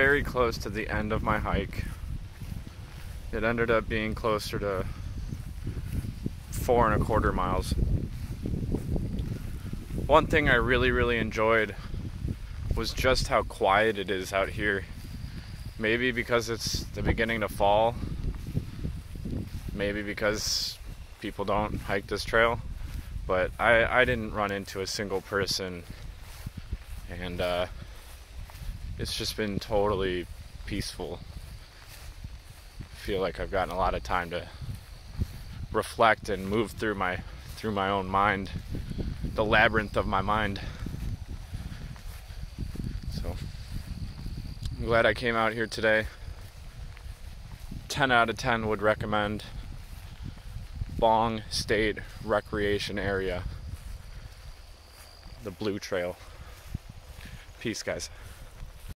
very close to the end of my hike. It ended up being closer to four and a quarter miles. One thing I really, really enjoyed was just how quiet it is out here. Maybe because it's the beginning of fall, maybe because people don't hike this trail, but I, I didn't run into a single person, and uh, it's just been totally peaceful. I feel like I've gotten a lot of time to reflect and move through my through my own mind, the labyrinth of my mind. So I'm glad I came out here today. 10 out of 10 would recommend Bong State Recreation Area, the Blue Trail. Peace, guys.